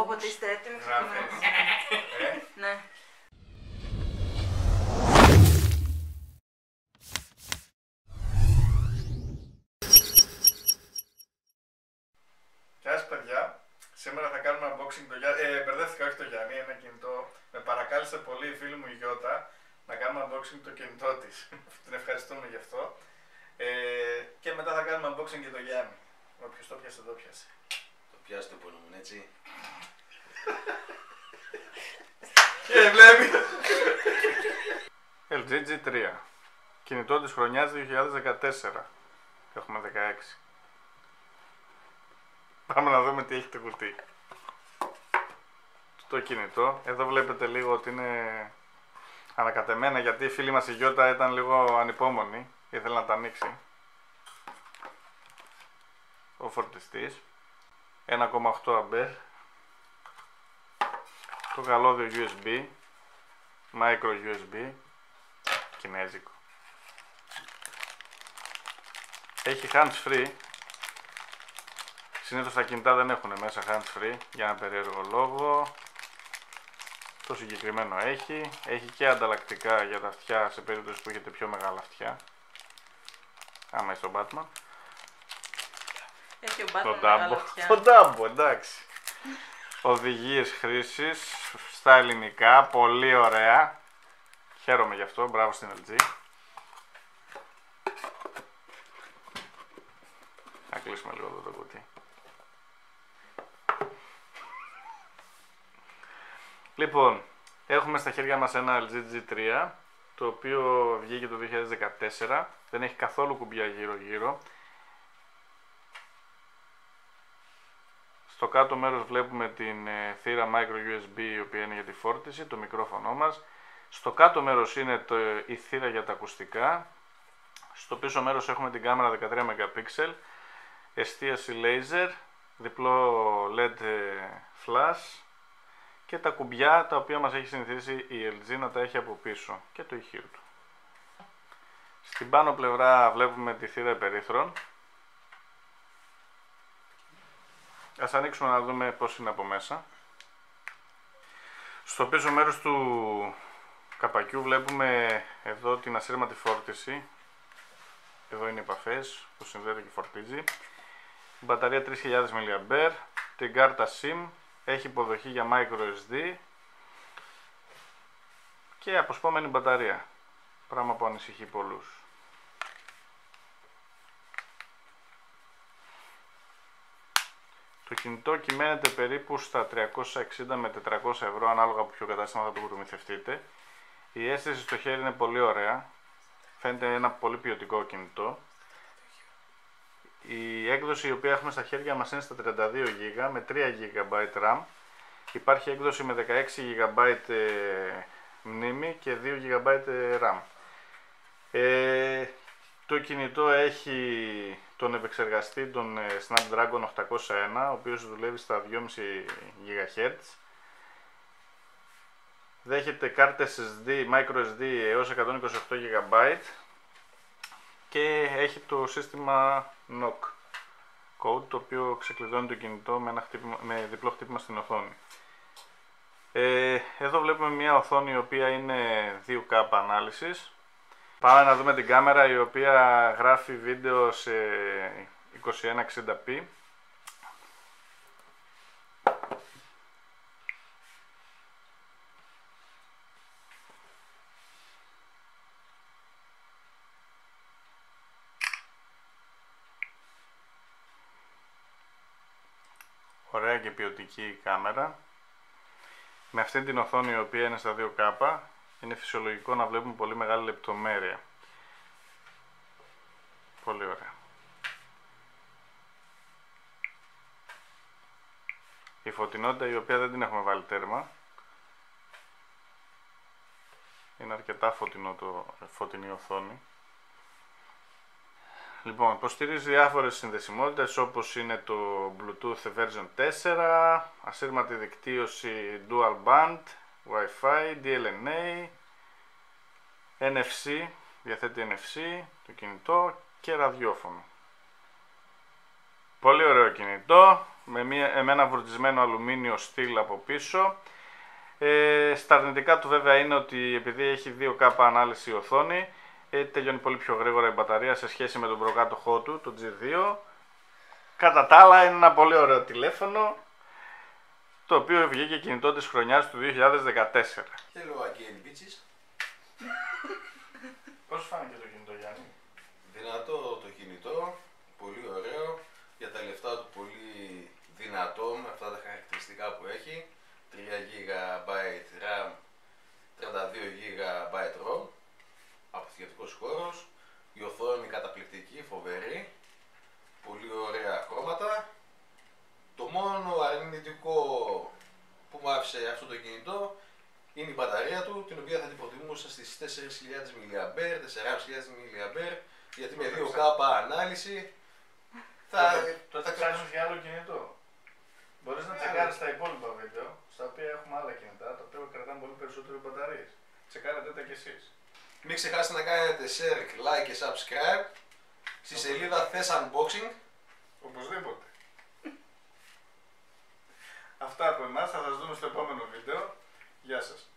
Όποτε είστε έτοιμοι, Γράφεις. ξεκινάμε. Ε, Ναι. Γεια σας παιδιά. Σήμερα θα κάνουμε unboxing το Γιάννη. Ε, μπερδεύτηκα όχι το Γιάννη, ένα κινητό. Με παρακάλεσε πολύ η φίλη μου η Γιώτα να κάνουμε unboxing το κινητό της. Την ευχαριστούμε γι' αυτό. Ε, και μετά θα κάνουμε unboxing και το Γιάννη. Όποιος το πιάσε, το πιάσε. Το πιάστε που ήμουν έτσι. Και βλέπει. LG G3. Κινητό της χρονιάς 2014. Έχουμε 16. Πάμε να δούμε τι έχει το κουτί. Το κινητό. Εδώ βλέπετε λίγο ότι είναι ανακατεμένα γιατί η φίλη μας η Γιώτα ήταν λίγο ανυπόμονη. Ήθελε να τα ανοίξει. Ο φορτιστής. 1,8 αμπέρ. Το καλώδιο USB. Micro USB. Κινέζικο. Έχει hands free. Συνήθως τα κινητά δεν έχουν μέσα hands free για ένα περίεργο λόγο. Το συγκεκριμένο έχει. Έχει και ανταλλακτικά για τα αυτιά σε περίπτωση που έχετε πιο μεγάλα αυτιά. Άμα είσαι ο Batman. Έχει ο Το Batman μεγάλα τάμπο. αυτιά. Το τάμπο, εντάξει. Οδηγίες χρήσης στα ελληνικά, πολύ ωραία. Χαίρομαι γι' αυτό, μπράβο στην LG. Θα κλείσουμε λίγο εδώ το κουτί. Λοιπόν, έχουμε στα χέρια μας ένα LG G3, το οποίο βγήκε το 2014. Δεν έχει καθόλου κουμπιά γύρω-γύρω. Στο κάτω μέρος βλέπουμε την ε, θύρα micro USB η οποία είναι για τη φόρτιση, το μικρόφωνο μας. Στο κάτω μέρος είναι το, η θύρα για τα ακουστικά. Στο πίσω μέρος έχουμε την κάμερα 13 MP, εστίαση laser, διπλό LED ε, flash και τα κουμπιά τα οποία μας έχει συνηθίσει η LG να τα έχει από πίσω και το ηχείο του. Στην πάνω πλευρά βλέπουμε τη θύρα υπερήθρων Ας ανοίξουμε να δούμε πώς είναι από μέσα. Στο πίσω μέρος του καπακιού βλέπουμε εδώ την ασύρματη φόρτιση. Εδώ είναι οι επαφές που συνδέεται και φορτίζει. Η μπαταρία 3000 mAh, την κάρτα SIM, έχει υποδοχή για microSD και αποσπόμενη μπαταρία. Πράγμα που ανησυχεί πολλούς. Το κινητό κυμαίνεται περίπου στα 360 με 400 ευρώ ανάλογα από ποιο κατάστημα θα το προμηθευτείτε. Η αίσθηση στο χέρι είναι πολύ ωραία. Φαίνεται ένα πολύ ποιοτικό κινητό. Η έκδοση η οποία έχουμε στα χέρια μας είναι στα 32 GB με 3 GB RAM. Υπάρχει έκδοση με 16 GB μνήμη και 2 GB RAM. Ε, το κινητό έχει τον επεξεργαστή τον ε, Snapdragon 801 ο οποίος δουλεύει στα 2,5 GHz δέχεται κάρτες SD, microSD έως 128 GB και έχει το σύστημα NOC code το οποίο ξεκλειδώνει το κινητό με, ένα χτύπημα, με διπλό χτύπημα στην οθόνη. Ε, εδώ βλέπουμε μια οθόνη η οποία είναι 2K ανάλυσης Πάμε να δούμε την κάμερα η οποία γράφει βίντεο σε 2160p. Ωραία και ποιοτική κάμερα. Με αυτή την οθόνη η οποία είναι στα 2K είναι φυσιολογικό να βλέπουμε πολύ μεγάλη λεπτομέρεια. Πολύ ωραία. Η φωτεινότητα η οποία δεν την έχουμε βάλει τέρμα. Είναι αρκετά φωτεινό το φωτεινή οθόνη. Λοιπόν, υποστηρίζει διάφορες συνδεσιμότητες όπως είναι το Bluetooth version 4, ασύρματη δικτύωση Dual Band, Wi-Fi, DLNA, NFC, διαθέτει NFC, το κινητό και ραδιόφωνο. Πολύ ωραίο κινητό, με, μια, με ένα βουρτισμένο αλουμίνιο στυλ από πίσω. Ε, στα αρνητικά του βέβαια είναι ότι επειδή έχει 2K ανάλυση η οθόνη, ε, τελειώνει πολύ πιο γρήγορα η μπαταρία σε σχέση με τον προκάτοχό του, το G2. Κατά τα άλλα είναι ένα πολύ ωραίο τηλέφωνο, το οποίο βγήκε κινητό της χρονιάς του 2014. Hello again, bitches. Πώς φάνηκε το κινητό Γιάννη; Δυνατό το κινητό, πολύ ωραίο. Για τα λεφτά του πολύ δυνατό με αυτά τα χαρακτηριστικά που έχει. 3 GB RAM, 32 GB ROM. Αποθηκευτικός χώρος. Η οθόνη καταπληκτική, φοβερή. Πολύ ωραία χρώματα. Το μόνο αρνητικό που μου άφησε αυτό το κινητό είναι η μπαταρία του, την οποία θα την προτιμούσα στις 4.000 mAh, 4.500 mAh, γιατί με 2K ανάλυση θα... Τότε θα- ψάχνεις για άλλο κινητό. Μπορείς να Ναι, τσεκάρεις τα υπόλοιπα βίντεο, στα οποία έχουμε άλλα κινητά, τα οποία κρατάνε πολύ περισσότερο μπαταρίες. Τσεκάρετε τα κι εσείς. Μην ξεχάσετε να κάνετε share, like και subscribe στη σελίδα Thess Unboxing. Οπωσδήποτε. Αυτά από εμάς, θα σας δούμε στο επόμενο βίντεο. Γεια σας.